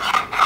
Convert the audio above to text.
Yeah.